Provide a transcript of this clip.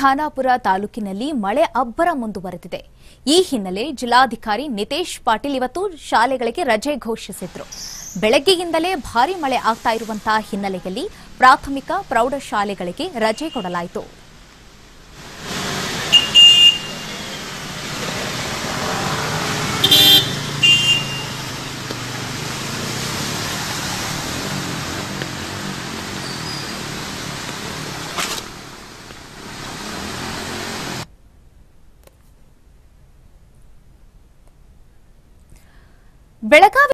ಖಾನಾಪುರ ತಾಲೂಕಿನಲ್ಲಿ ಮಳೆ ಅಬ್ಬರ ಮುಂದುವರೆದಿದೆ. ಈ ಹಿನ್ನೆಲೆ ಜಿಲ್ಲಾಧಿಕಾರಿ ನಿತೇಶ್ ಪಾಟೀಲ್ ಇವತ್ತು ಶಾಲೆಗಳಿಗೆ ರಜೆ ಘೋಷಿಸಿದ್ರು. ಬೆಳಗ್ಗೆಯಿಂದಲೇ ಭಾರಿ ಮಳೆ ಆಗ್ತಾ ಇರುವಂತಹ ಹಿನ್ನೆಲೆಯಲ್ಲಿ ಪ್ರಾಥಮಿಕ ಪ್ರೌಢಶಾಲೆಗಳಿಗೆ ರಜೆ ಕೊಡಲಾಯಿತು. ಬೆಳಗಾವಿ